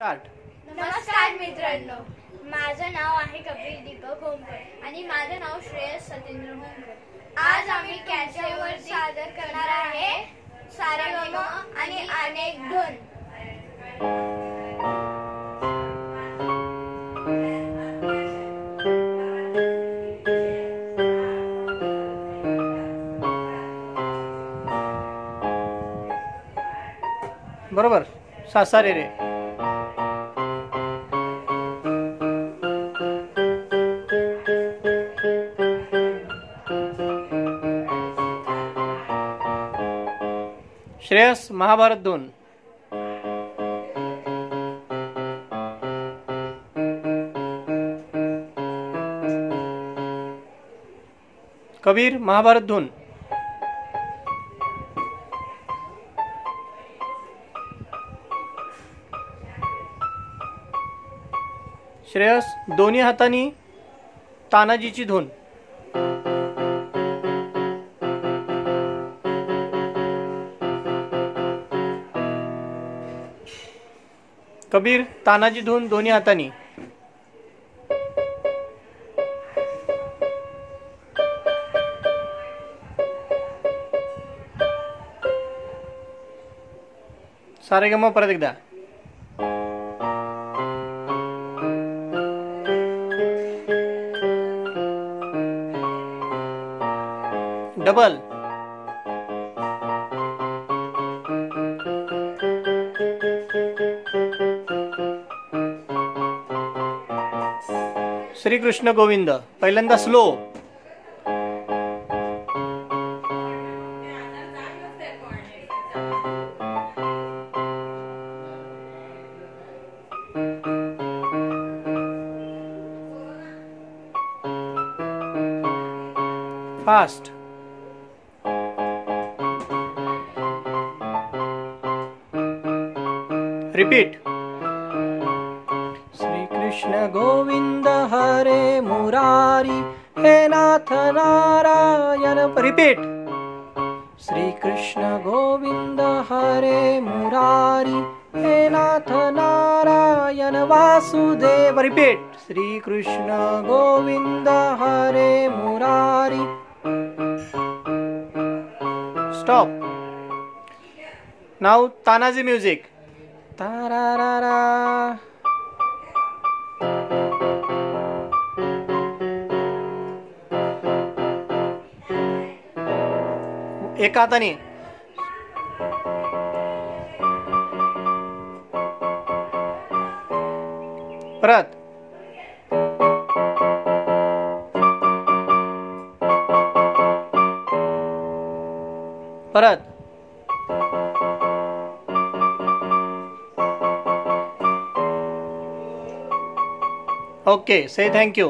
Start. नमस्कार मित्रांनो. माझं नाव आहे कपिल दीपक होमकर आणि माझं नाव श्रेयस सतेंद्र होमकर. आज आम्ही कॅसेवर सादर करणार आहे सारेगम आणि अनेक धन. बरोबर. सासारे रे. श्रेयस महाभारत दोन. कबीर महाभारत दोन. श्रेयस दोन्ही हातांनी तानाजीची धून. कबीर तानाजी धून दोन्ही हातांनी. सारेगम परत एकदा. डबल. श्रीकृष्ण गोविंद पहिल्यांदा slow fast repeat Krishna Govind Hare Murari हे नाथ नारायण रिपीट. श्री कृष्ण गोविंद हरे मुरारी हे नाथ Narayan Vasudev repeat. Shri Krishna Govind Hare Murari. Stop now Tanaji music तारारारा एका हाताने परत परत ओके से थँक्यू